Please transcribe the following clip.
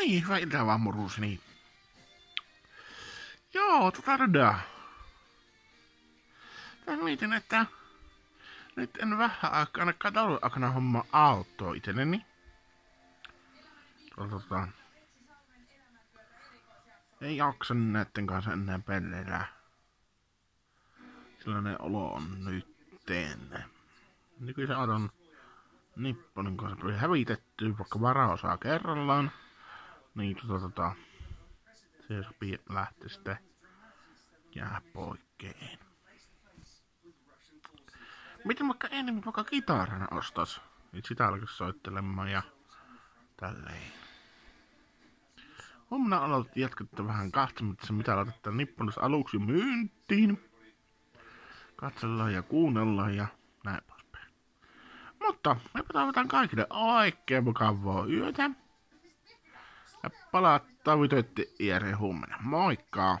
niin, hyvää iltaa vaan murusini. Joo, tota rödää. Mä mietin, että nyt en vähän aikaa ainakaan talven aikana homma autoa itselleni. Tota, ei jaksa näitten kanssa enää pelleillä. Sellainen olo on nyt teenne. Nykyisen auton nipponin kanssa tuli hävitetty vaikka varaosaa kerrallaan. Niin tota, tota se sopii lähteä sitten jää poikkeen. Miten vaikka enemmän vaikka kitarana ostas? Niin sitä alkaisi soittelemaan ja tälleen. Huomenna aloitettiin jatketta vähän katsomassa, mitä laitetaan nippunus aluksi myyntiin. Katsellaan ja kuunnellaan ja näin poispäin. Mutta me toivotan kaikille oikein mukavaa yötä. Ja palataan videoitte IR huomenna. Moikka!